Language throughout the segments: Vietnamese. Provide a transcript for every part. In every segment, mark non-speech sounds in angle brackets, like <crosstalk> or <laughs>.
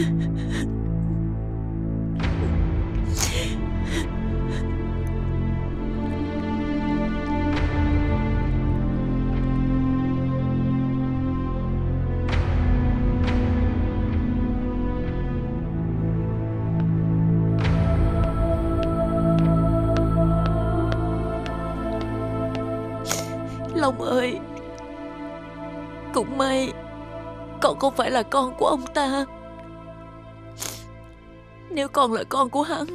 Long ơi Cũng may Con không phải là con của ông ta. Nếu con là con của hắn,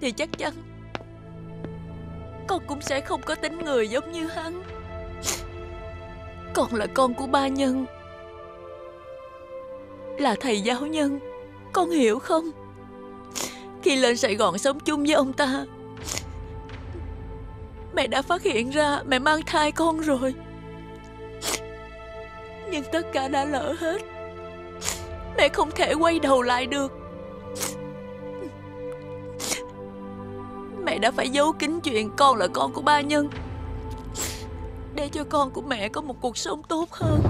Thì chắc chắn Con cũng sẽ không có tính người giống như hắn. Con là con của ba nhân, Là thầy giáo nhân. Con hiểu không? Khi lên Sài Gòn sống chung với ông ta, Mẹ đã phát hiện ra mẹ mang thai con rồi. Nhưng tất cả đã lỡ hết. Mẹ không thể quay đầu lại được. Mẹ đã phải giấu kín chuyện con là con của ba Nhân. Để cho con của mẹ có một cuộc sống tốt hơn.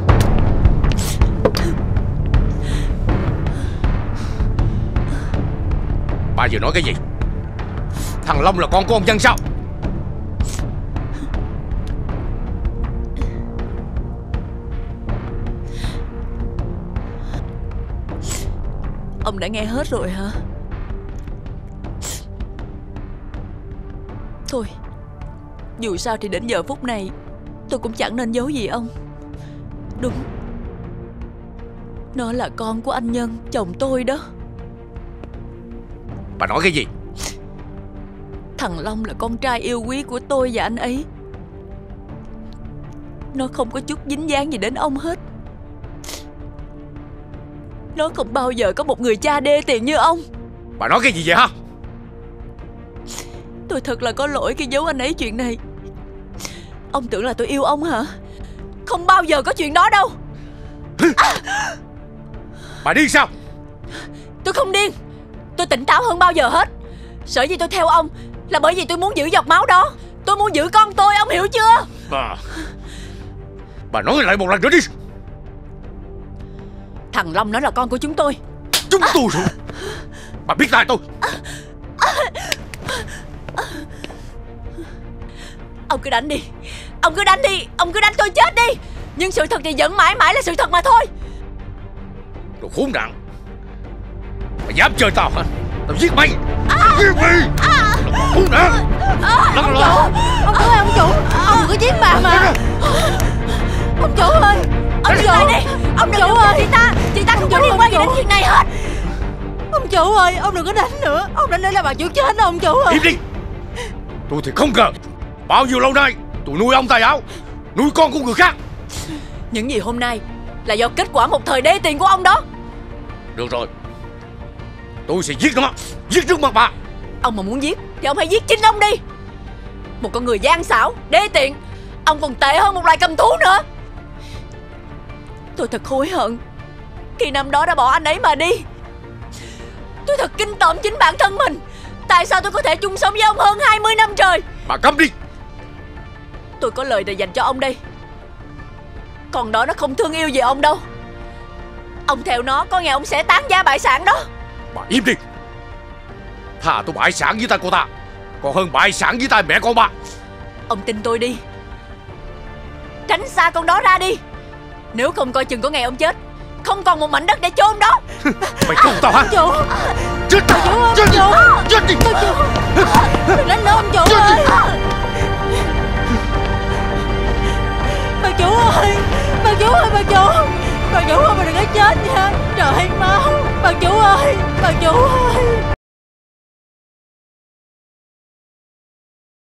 Bà vừa nói cái gì? Thằng Long là con của ông Dân sao? Ông đã nghe hết rồi hả Thôi Dù sao thì đến giờ phút này Tôi cũng chẳng nên giấu gì ông. Đúng Nó là con của anh Nhân Chồng tôi đó. Bà nói cái gì? Thằng Long là con trai yêu quý của tôi và anh ấy. Nó không có chút dính dáng gì đến ông hết. Nó không bao giờ có một người cha đê tiện như ông. Bà nói cái gì vậy hả Tôi thật là có lỗi khi giấu anh ấy chuyện này. Ông tưởng là tôi yêu ông hả? Không bao giờ có chuyện đó đâu. <laughs> Bà đi sao? Tôi không điên. Tôi tỉnh táo hơn bao giờ hết. Sở dĩ tôi theo ông Là bởi vì tôi muốn giữ giọt máu đó. Tôi muốn giữ con tôi ông hiểu chưa? Bà Bà nói lại một lần nữa đi. Thằng Long nó là con của chúng tôi. Chúng tôi rồi Bà biết tay tôi Ông cứ đánh đi. Ông cứ đánh đi. Ông cứ đánh tôi chết đi. Nhưng sự thật thì vẫn mãi mãi là sự thật mà thôi. Đồ khốn nạn. Mày dám chơi tao hả? Tao giết mày. Giết mày. Đồ khốn nạn. Lăn lộn Ông chủ. Ơi ông chủ. Ông đừng có giết bà mà. Ông chủ ơi. Ông dừng lại đi. Ông đừng chủ ơi. chị ta Chị ta không có chủ, liên quan gì ông đến chủ. chuyện này hết. Ông chủ ơi Ông đừng có đánh nữa. Ông đánh để là bà chủ chết đó ông chủ ơi. Im đi. Tôi thì không ngờ Bao nhiêu lâu nay Tôi nuôi ông tay áo Nuôi con của người khác. Những gì hôm nay Là do kết quả một thời đê tiền của ông đó. Được rồi. Tôi sẽ giết nó Giết trước mặt bà. Ông mà muốn giết Thì ông hãy giết chính ông đi. Một con người gian xảo Đê tiện Ông còn tệ hơn một loài cầm thú nữa. Tôi thật hối hận Khi năm đó đã bỏ anh ấy mà đi. Tôi thật kinh tởm chính bản thân mình. Tại sao tôi có thể chung sống với ông hơn 20 năm trời? Bà câm đi Tôi có lời để dành cho ông đây. Còn đó nó không thương yêu gì ông đâu. Ông theo nó có ngày ông sẽ tán gia bại sản đó. Bà im đi. Thà tôi bại sản với tay cô ta Còn hơn bại sản với tay mẹ con bà. Ông tin tôi đi. Tránh xa con đó ra đi. Nếu không coi chừng có ngày ông chết Không còn một mảnh đất để chôn đó. <laughs> Mày không tao hả? Chết Chết. Chết đi. Ông chủ Bà chủ ơi, bà chủ Bà chủ ơi, bà đừng có chết nha. Trời máu Bà chủ ơi, Bà chủ ơi.